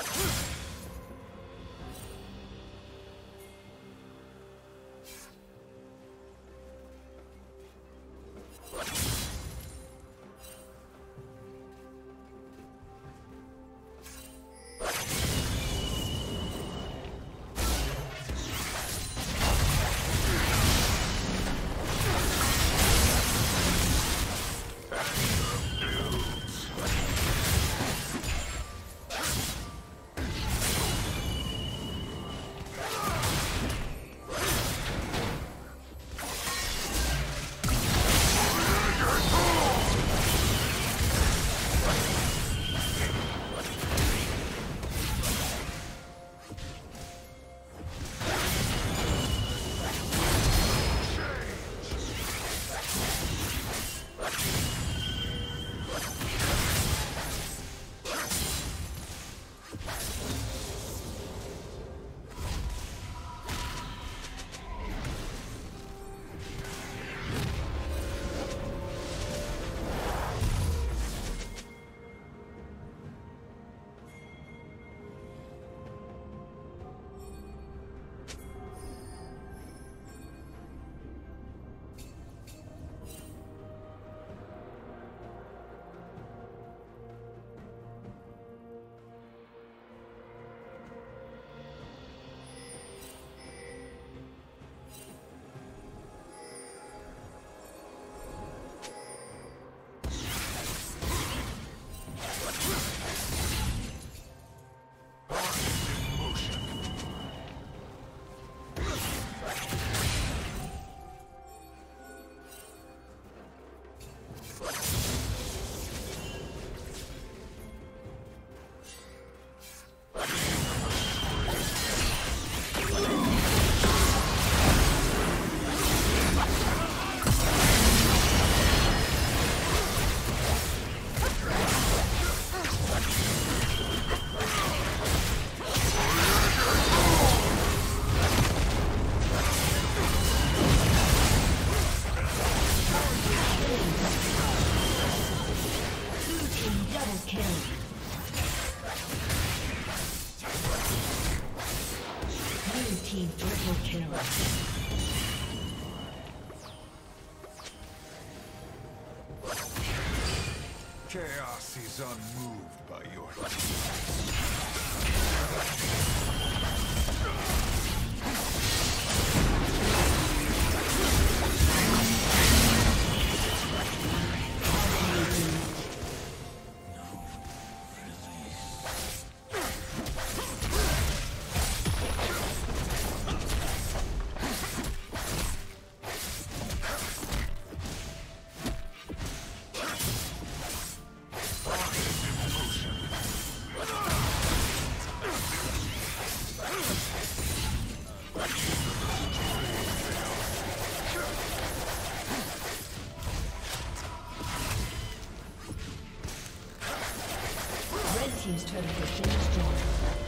Huh? team triple kill. Chaos is unmoved by your... team's turn to been destroyed.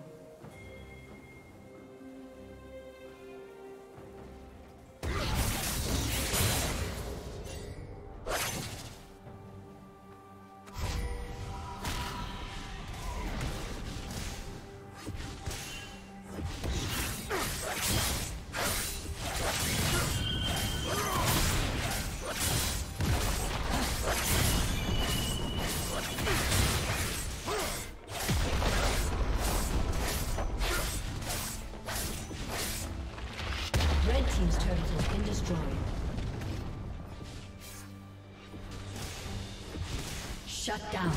Shut down.